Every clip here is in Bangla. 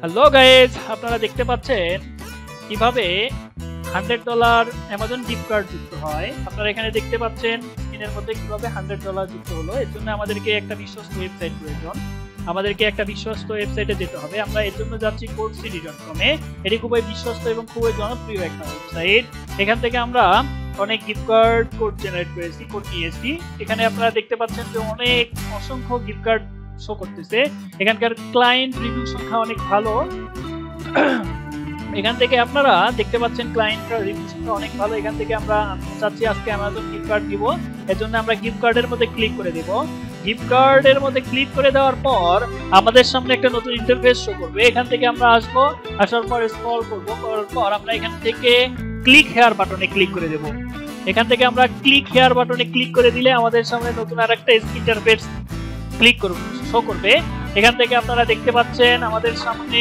হ্যালো গাইজ আপনারা দেখতে পাচ্ছেন কীভাবে hundred dollar Amazon gift card যুক্ত হয়। আপনারা এখানে দেখতে পাচ্ছেন স্ক্রিনের মধ্যে কীভাবে হান্ড্রেড ডলার যুক্ত হলো। এর জন্য আমাদেরকে একটা বিশ্বস্ত ওয়েবসাইট প্রয়োজন। আমাদেরকে একটা বিশ্বস্ত ওয়েবসাইটে যেতে হবে। আমরা এর জন্য যাচ্ছি কোড সিটি ডট কমে এটি খুবই বিশ্বস্ত এবং খুবই জনপ্রিয় একটা ওয়েবসাইট এখান থেকে আমরা অনেক গিফট কার্ড কোড জেনারেট করেছি কোড নিয়েছি। এখানে আপনারা দেখতে পাচ্ছেন যে অনেক অসংখ্য গিফট কার্ড শো করতেছে। এখানকার ক্লায়েন্ট রিভিউ সংখ্যা অনেক ভালো। এখান থেকে আপনারা দেখতে পাচ্ছেন ক্লায়েন্ট রিভিউ সংখ্যা অনেক ভালো। এখান থেকে আমরা চাচ্ছি আজকে অ্যামাজন গিফট কার্ড দিব। এর জন্য আমরা গিফট কার্ডের মধ্যে ক্লিক করে দেব। গিফট কার্ডের মধ্যে ক্লিক করে দেওয়ার পর আমাদের সামনে একটা নতুন ইন্টারফেস শো করবে। এখান থেকে আমরা আসব। আসার পর স্ক্রল করব। করার পর আমরা এখান থেকে ক্লিক হেয়ার বাটনে ক্লিক করে দেব। এখান থেকে আমরা ক্লিক হেয়ার বাটনে ক্লিক করে দিলে আমাদের সামনে নতুন আরেকটা ইন্টারফেস ক্লিক করুন। শো করবে। এখান থেকে আপনারা দেখতে পাচ্ছেন আমাদের সামনে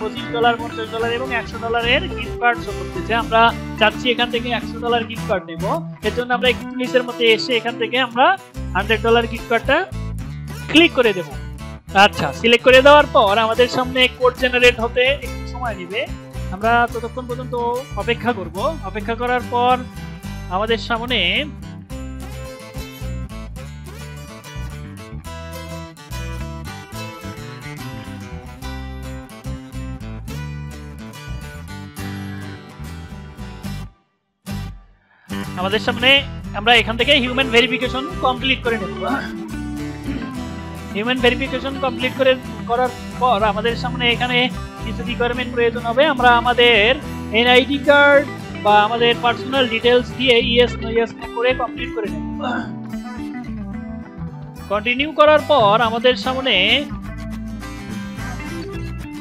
পঁচিশ ডলার পঞ্চাশ ডলার এবং একশো ডলারের গিফট কার্ড শো করতেছে। আমরা চাচ্ছি এখান থেকে একশো ডলার গিফট কার্ড নেব। এর জন্য আমরা নিচের মধ্যে এসে এখান থেকে আমরা হান্ড্রেড ডলার গিফট কার্ডটা ক্লিক করে দেব। আচ্ছা সিলেক্ট করে দেওয়ার পর আমাদের সামনে কোড জেনারেট হতে একটু সময় নেবে। আমরা ততক্ষণ পর্যন্ত অপেক্ষা করব। অপেক্ষা করার পর আমাদের সামনে আমাদের সামনে আমরা এখান থেকে হিউম্যান ভেরিফিকেশন কমপ্লিট করে নেব হিউম্যান ভেরিফিকেশন কমপ্লিট করে করার পর আমাদের সামনে এখানে কিছু রিকোয়ারমেন্ট প্রয়োজন হবে। আমরা আমাদের এনআইডি কার্ড বা আমাদের পার্সোনাল ডিটেলস দিয়ে ইএস নো করে কমপ্লিট করে নেব। কন্টিনিউ করার পর আমাদের সামনে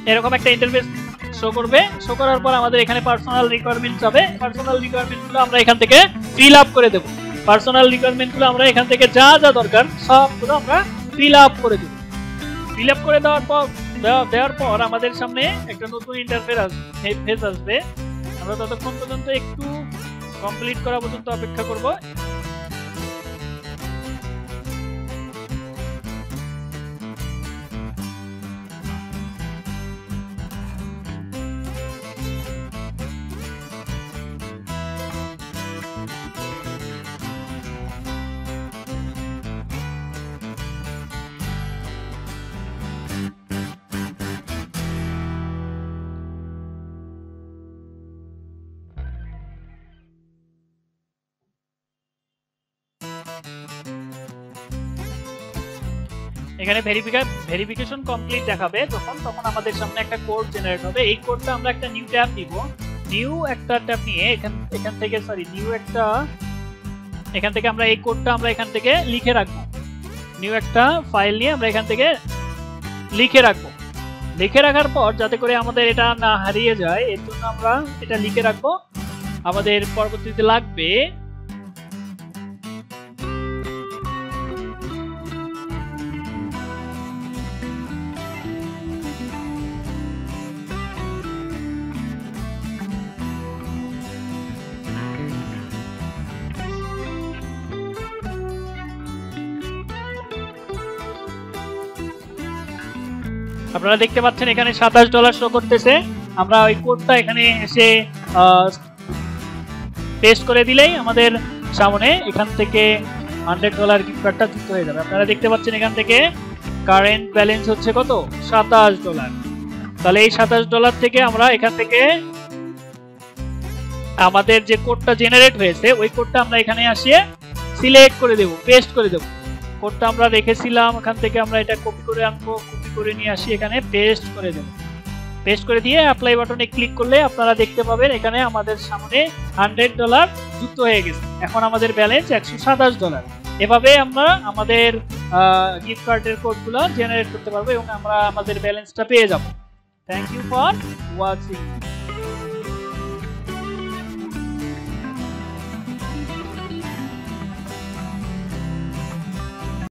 এরকম একটা ইন্টারফেস শো করবে। শো করার পর আমাদের এখানে পার্সোনাল রিকোয়ারমেন্ট যাবে পার্সোনাল রিকোয়ারমেন্টগুলো আমরা এখান থেকে ফিল আপ করে দেব। পার্সোনাল রিকোয়ারমেন্টগুলো আমরা এখান থেকে যা যা দরকার সবগুলো আমরা ফিল আপ করে দেব। ফিল আপ করে দেওয়ার পর দেওয়ার পর আমাদের সামনে একটা নতুন ইন্টারফেস আসবে ফেস আসবে। আমরা ততক্ষণ পর্যন্ত একটু কমপ্লিট করা পর্যন্ত অপেক্ষা করব। এখানে ভেরিফিকেশন কমপ্লিট দেখাবে। যখন তখন আমাদের সামনে একটা কোড জেনারেট হবে। এই কোডটা আমরা একটা নিউ ট্যাব দিব। নিউ একটা ট্যাব নিয়ে এখান এখান থেকে সরি নিউ একটা, এখান থেকে আমরা এই কোডটা আমরা এখান থেকে লিখে রাখব। নিউ একটা ফাইল নিয়ে আমরা এখান থেকে লিখে রাখব। লিখে রাখার পর যাতে করে আমাদের এটা না হারিয়ে যায়, এর জন্য আমরা এটা লিখে রাখব। আমাদের পরবর্তীতে লাগবে আপনারা দেখতে পাচ্ছেন এখানে সাতাশ ডলার শো করতেছে। আমরা ওই কোডটা এখানে এসে পেস্ট করে দিলেই আমাদের সামনে এখান থেকে হান্ড্রেড ডলার গিফট কার্ডটা যুক্ত হয়ে যাবে। আপনারা দেখতে পাচ্ছেন এখান থেকে কারেন্ট ব্যালেন্স হচ্ছে কত? সাতাশ ডলার তাহলে এই সাতাশ ডলার থেকে আমরা এখান থেকে আমাদের যে কোডটা জেনারেট হয়েছে, ওই কোডটা আমরা এখানে আসিয়ে সিলেক্ট করে দেব পেস্ট করে দেব। কোডটা আমরা রেখেছিলাম, এখান থেকে আমরা এটা কপি করে আনব কপি করে নিয়ে আসি এখানে পেস্ট করে দেব। পেস্ট করে দিয়ে অ্যাপ্লাই বাটনে ক্লিক করলে আপনারা দেখতে পাবেন এখানে আমাদের সামনে হান্ড্রেড ডলার যুক্ত হয়ে গেছে। এখন আমাদের ব্যালেন্স একশো সাতাশ ডলার এভাবে আমরা আমাদের গিফট কার্ডের কোডগুলো জেনারেট করতে পারব এবং আমরা আমাদের ব্যালেন্সটা পেয়ে যাব। Thank you for watching